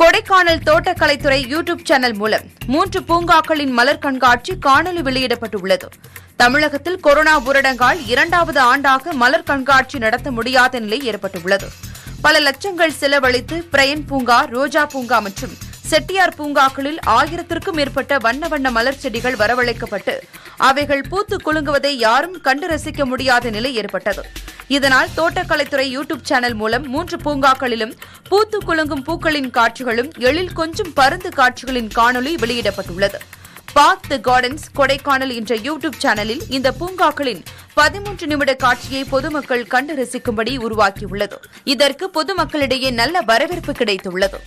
கொடைக்கானல் தோட்டக்கலைத்துறை YouTube channel மூலம் மூன்று பூங்காக்களின் மலர் கண்காட்சி காணொலி வெளியிடப்பட்டுள்ளது. தமிழகத்தில் கொரோனா ஊரடங்கால் இரண்டாவது ஆண்டாக மலர் கண்காட்சி நடத்த முடியாத நிலை ஏற்பட்டுள்ளது. பல லட்சங்கள் செலவழித்து பிரயன் பூங்கா ரோஜா பூங்கா மற்றும் செட்டியார் பூங்காக்களில் ஆயிரத்திற்கும் மேற்பட்ட வண்ண வண்ண மலர் செடிகள் வரவழைக்கப்பட்டு அவைகள் பூத்து குலுங்குவதை யாரும் கண்டு ரசிக்க முடியாத நிலை ஏற்பட்டது. இதனால் தோட்டக்கலைத்துறை யூடியூப் சேனல் மூலம் மூன்று பூங்காக்களிலும் பூத்து குலுங்கும் பூக்களின் காட்சிகளும் எழில் கொஞ்சம் பருந்து காட்சிகளின் காணொலி வெளியிடப்பட்டுள்ளது. பாத் தி கார்டன்ஸ் கொடைக்கானல் என்ற யூடியூப் சேனலில் இந்த பூங்காக்களின் பதிமூன்று நிமிட காட்சியை பொதுமக்கள் கண்டு ரசிக்கும்படி உருவாக்கியுள்ளது. இதற்கு பொதுமக்களிடையே நல்ல வரவேற்பு கிடைத்துள்ளது.